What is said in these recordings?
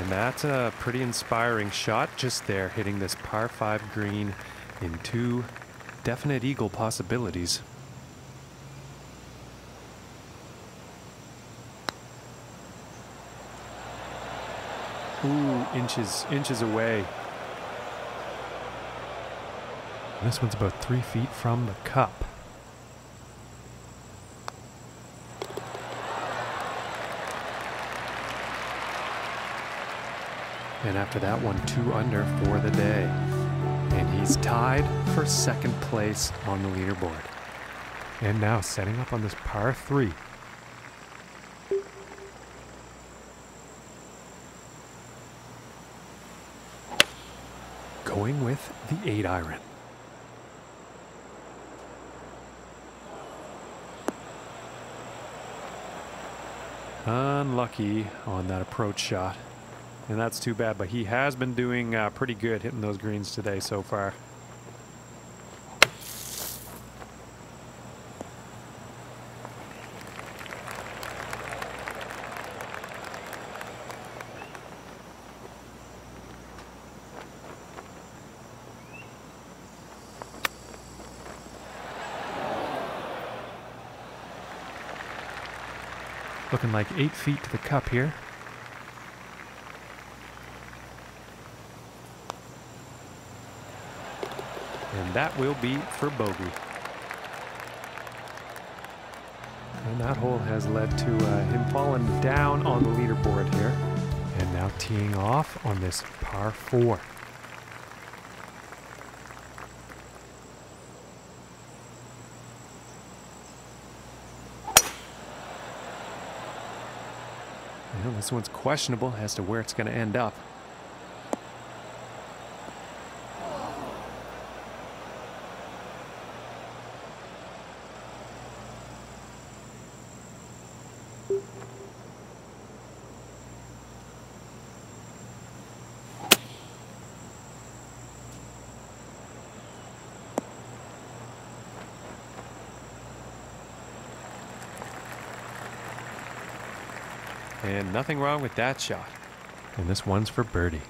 And that's a pretty inspiring shot just there, hitting this par 5 green in two definite eagle possibilities. Ooh, inches, inches away. This one's about three feet from the cup. And after that one, two under for the day. And he's tied for second place on the leaderboard. And now setting up on this par three. Going with the eight iron. Unlucky on that approach shot. And that's too bad, but he has been doing uh, pretty good hitting those greens today so far. Looking like eight feet to the cup here. And that will be for bogey. And that hole has led to uh, him falling down on the leaderboard here. And now teeing off on this par 4. Well, this one's questionable as to where it's going to end up. And nothing wrong with that shot. And this one's for birdie.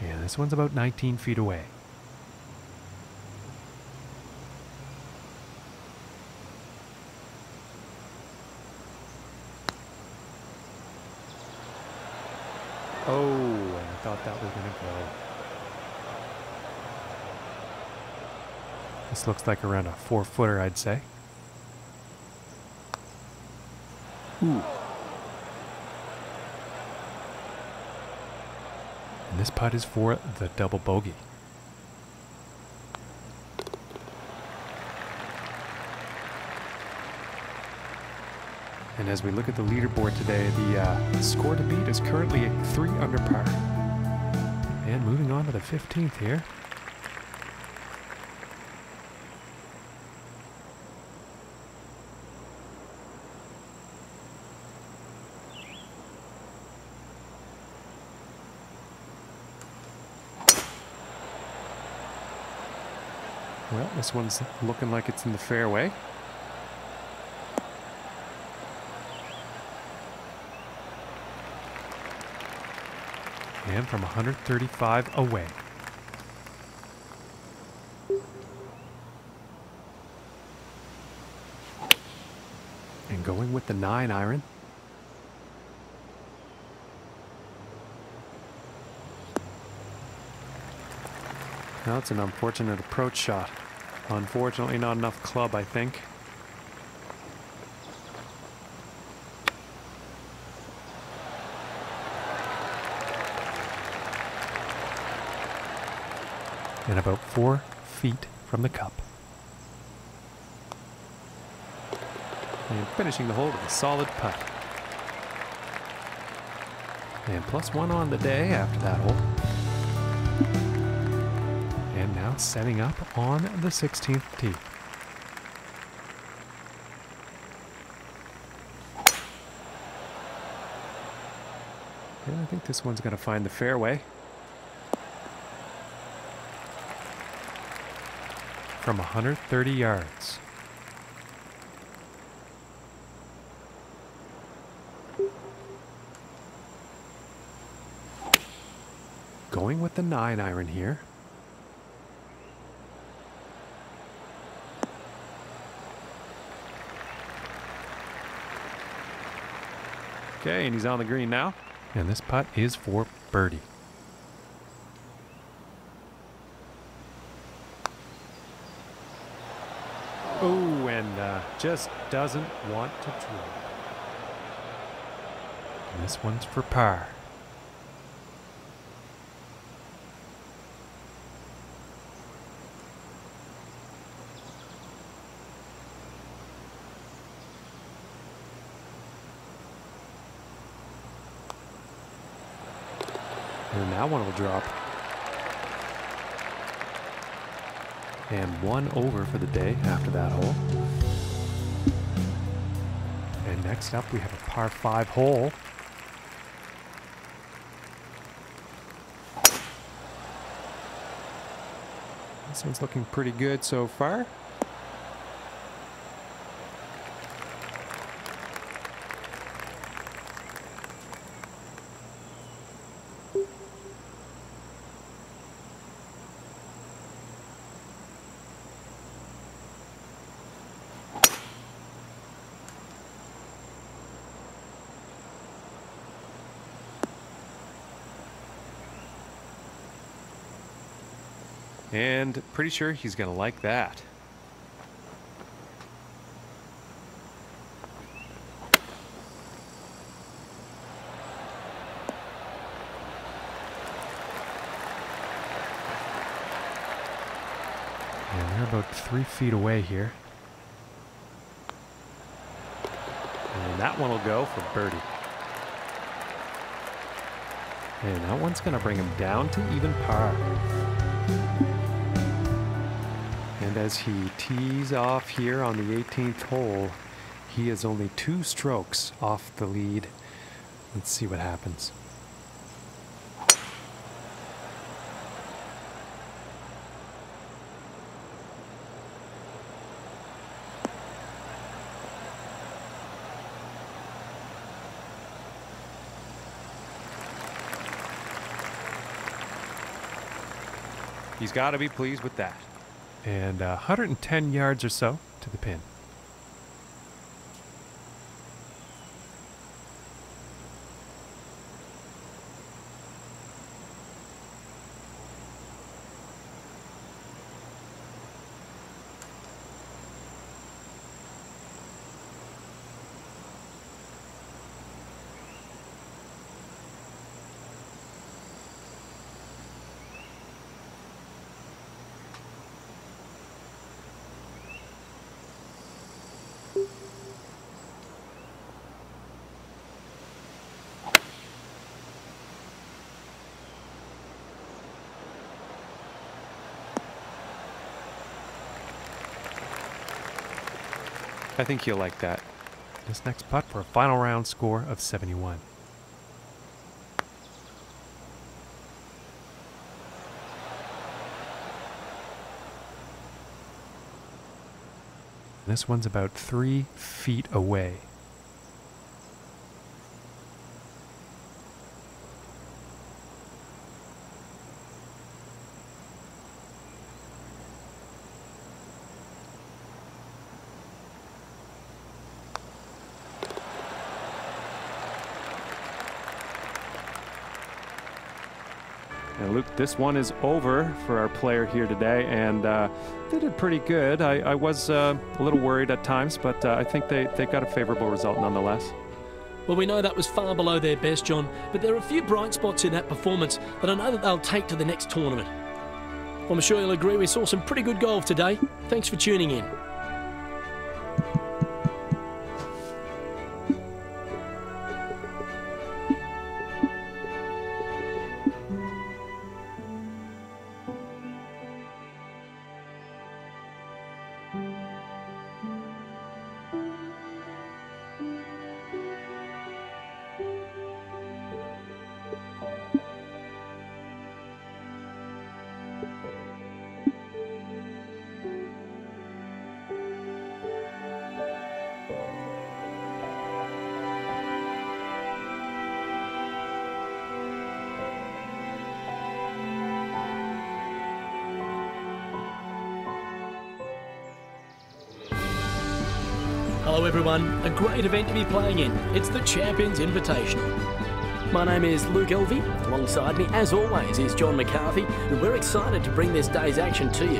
Yeah, this one's about 19 feet away. Oh, and I thought that was going to go. This looks like around a four footer, I'd say. Ooh. And this putt is for the double bogey. And as we look at the leaderboard today, the, uh, score to beat is currently at three under par. And moving on to the 15th here. This one's looking like it's in the fairway. And from 135 away. And going with the 9 iron. That's an unfortunate approach shot. Unfortunately, not enough club, I think. And about four feet from the cup. And finishing the hole with a solid putt. And plus one on the day after that hole. Setting up on the 16th tee. Yeah, I think this one's going to find the fairway. From 130 yards. Going with the 9 iron here. Okay, and he's on the green now. And this putt is for birdie. Oh, and uh, just doesn't want to draw. And this one's for par. And that one will drop. And one over for the day after that hole. And next up, we have a par 5 hole. This one's looking pretty good so far. And pretty sure he's going to like that. And they're about three feet away here. And that one will go for birdie. And that one's going to bring him down to even par. And as he tees off here on the 18th hole, he is only two strokes off the lead. Let's see what happens. He's got to be pleased with that. And uh, 110 yards or so to the pin. I think he'll like that. This next putt for a final round score of 71. This one's about three feet away. And Luke, this one is over for our player here today, and uh, they did pretty good. I, I was uh, a little worried at times, but uh, I think they, they got a favorable result nonetheless. Well, we know that was far below their best, John, but there are a few bright spots in that performance that I know that they'll take to the next tournament. I'm sure you'll agree we saw some pretty good golf today. Thanks for tuning in. Hello everyone, a great event to be playing in. It's the Champions Invitational. My name is Luke Elvy. Alongside me, as always, is John McCarthy, and we're excited to bring this day's action to you.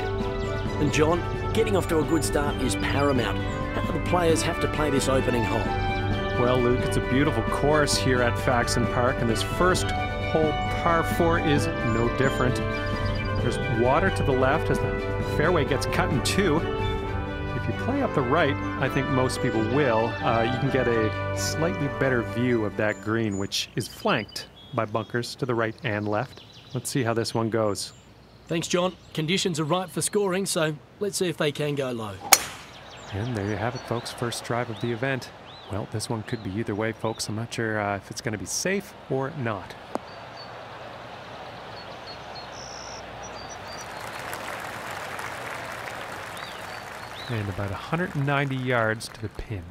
And John, getting off to a good start is paramount. How do the players have to play this opening hole? Well, Luke, it's a beautiful course here at Faxon Park, and this first hole, par four, is no different. There's water to the left as the fairway gets cut in two. Play up the right, I think most people will, uh, you can get a slightly better view of that green, which is flanked by bunkers to the right and left. Let's see how this one goes. Thanks, John. Conditions are right for scoring, so let's see if they can go low. And there you have it, folks. First drive of the event. Well, this one could be either way, folks. I'm not sure uh, if it's going to be safe or not. And about 190 yards to the pin.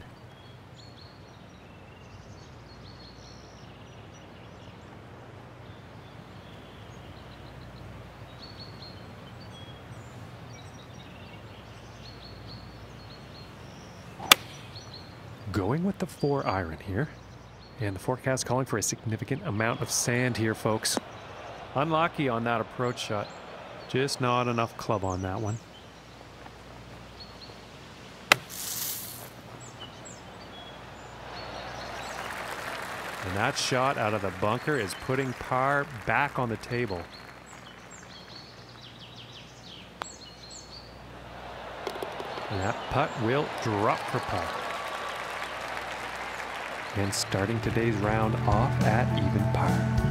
Going with the four iron here. And the forecast calling for a significant amount of sand here, folks. Unlucky on that approach shot. Just not enough club on that one. And that shot out of the bunker is putting par back on the table. And that putt will drop for par. And starting today's round off at even par.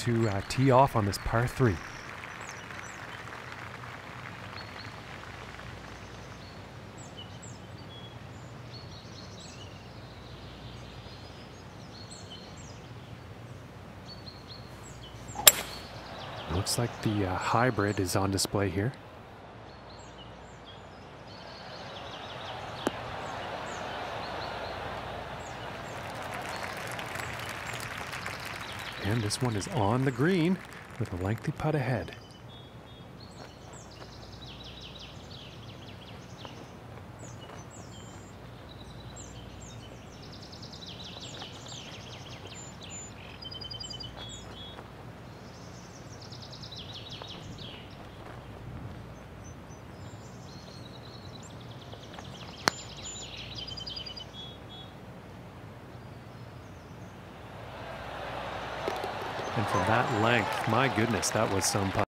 To uh, tee off on this par three. Looks like the uh, hybrid is on display here. And this one is on the green with a lengthy putt ahead. From that length, my goodness, that was some.